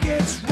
pockets.